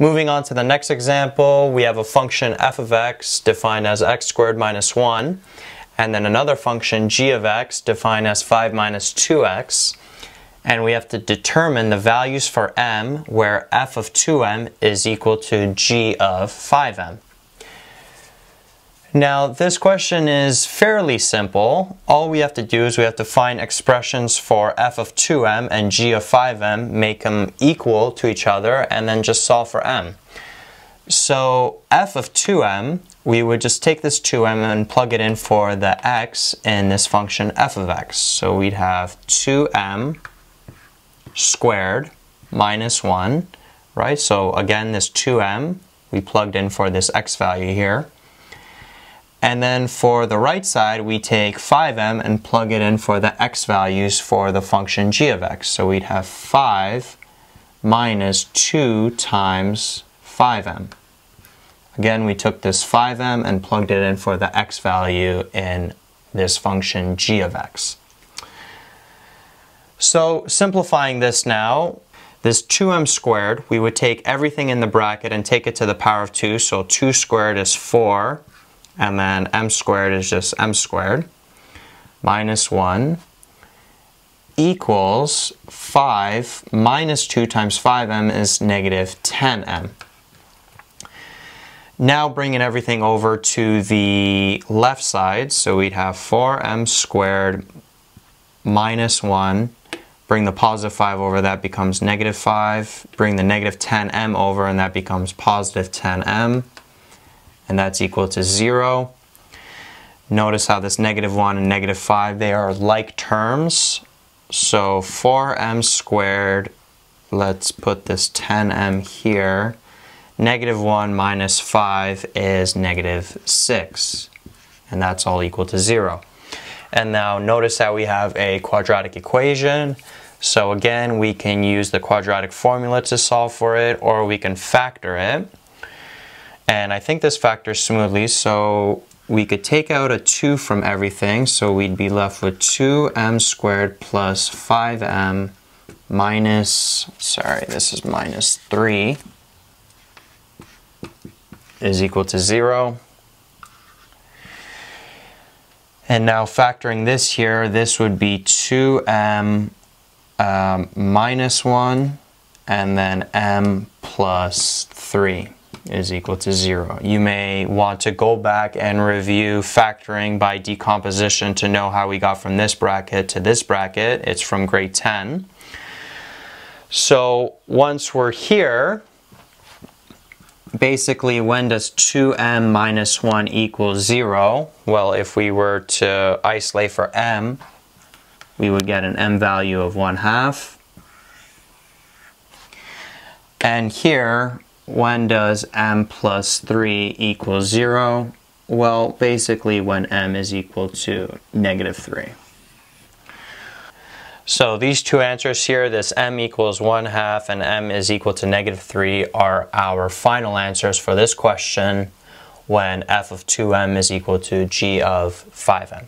Moving on to the next example, we have a function f of x defined as x squared minus 1, and then another function g of x defined as 5 minus 2x. And we have to determine the values for m where f of 2m is equal to g of 5m. Now this question is fairly simple. All we have to do is we have to find expressions for f of 2m and g of 5m, make them equal to each other, and then just solve for m. So f of 2m, we would just take this 2m and plug it in for the x in this function f of x. So we'd have 2m squared minus 1, right? So again, this 2m, we plugged in for this x value here. And then for the right side, we take 5m and plug it in for the x values for the function g of x. So we'd have 5 minus 2 times 5m. Again, we took this 5m and plugged it in for the x value in this function g of x. So simplifying this now, this 2m squared, we would take everything in the bracket and take it to the power of 2. So 2 squared is 4 and then m squared is just m squared minus 1 equals 5 minus 2 times 5m is negative 10m. Now bringing everything over to the left side, so we'd have 4m squared minus 1. Bring the positive 5 over, that becomes negative 5. Bring the negative 10m over, and that becomes positive 10m and that's equal to 0. Notice how this negative 1 and negative 5, they are like terms. So 4m squared, let's put this 10m here. Negative 1 minus 5 is negative 6. And that's all equal to 0. And now notice that we have a quadratic equation. So again, we can use the quadratic formula to solve for it, or we can factor it. And I think this factors smoothly, so we could take out a 2 from everything, so we'd be left with 2m squared plus 5m minus, sorry, this is minus 3 is equal to 0. And now factoring this here, this would be 2m um, minus 1 and then m plus 3 is equal to zero. You may want to go back and review factoring by decomposition to know how we got from this bracket to this bracket. It's from grade 10. So once we're here, basically when does 2m minus 1 equal 0? Well, if we were to isolate for m, we would get an m value of 1 half. And here, when does m plus 3 equal 0? Well, basically when m is equal to negative 3. So these two answers here, this m equals 1 half and m is equal to negative 3 are our final answers for this question when f of 2m is equal to g of 5m.